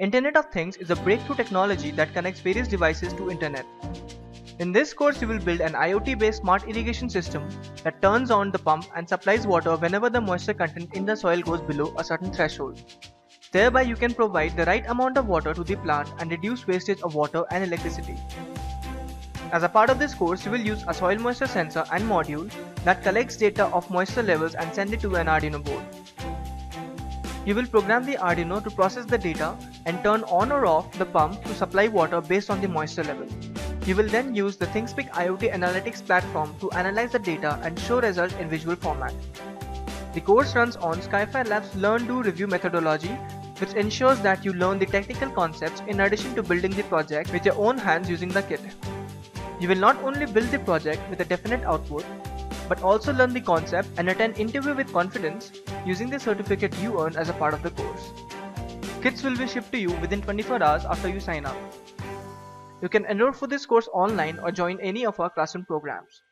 Internet of Things is a breakthrough technology that connects various devices to internet. In this course, you will build an IoT-based smart irrigation system that turns on the pump and supplies water whenever the moisture content in the soil goes below a certain threshold. Thereby, you can provide the right amount of water to the plant and reduce wastage of water and electricity. As a part of this course, you will use a soil moisture sensor and module that collects data of moisture levels and send it to an Arduino board. You will program the Arduino to process the data and turn on or off the pump to supply water based on the moisture level. You will then use the ThingSpeak IoT Analytics platform to analyze the data and show results in visual format. The course runs on Skyfi Labs Learn Do Review methodology which ensures that you learn the technical concepts in addition to building the project with your own hands using the kit. You will not only build the project with a definite output, but also learn the concept and attend interview with confidence using the certificate you earn as a part of the course. Kits will be shipped to you within 24 hours after you sign up. You can enroll for this course online or join any of our classroom programs.